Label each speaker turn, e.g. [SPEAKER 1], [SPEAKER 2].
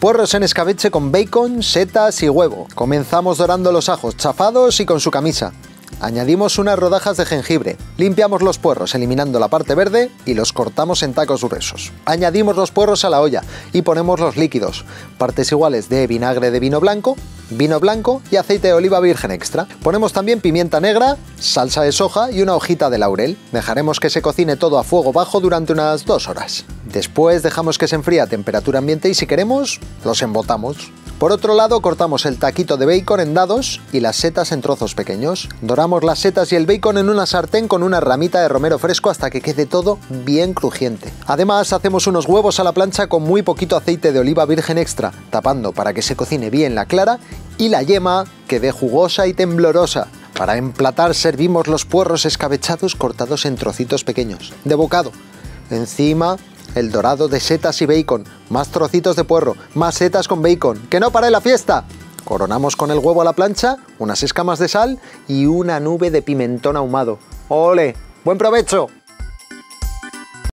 [SPEAKER 1] Puerros en escabeche con bacon, setas y huevo. Comenzamos dorando los ajos chafados y con su camisa. Añadimos unas rodajas de jengibre, limpiamos los puerros eliminando la parte verde y los cortamos en tacos gruesos. Añadimos los puerros a la olla y ponemos los líquidos, partes iguales de vinagre de vino blanco, vino blanco y aceite de oliva virgen extra. Ponemos también pimienta negra, salsa de soja y una hojita de laurel. Dejaremos que se cocine todo a fuego bajo durante unas dos horas. Después dejamos que se enfríe a temperatura ambiente y si queremos, los embotamos. Por otro lado, cortamos el taquito de bacon en dados y las setas en trozos pequeños. Doramos las setas y el bacon en una sartén con una ramita de romero fresco hasta que quede todo bien crujiente. Además, hacemos unos huevos a la plancha con muy poquito aceite de oliva virgen extra, tapando para que se cocine bien la clara y la yema quede jugosa y temblorosa. Para emplatar servimos los puerros escabechados cortados en trocitos pequeños, de bocado. Encima el dorado de setas y bacon, más trocitos de puerro, más setas con bacon. ¡Que no pare la fiesta! Coronamos con el huevo a la plancha, unas escamas de sal y una nube de pimentón ahumado. ¡Ole! ¡Buen provecho!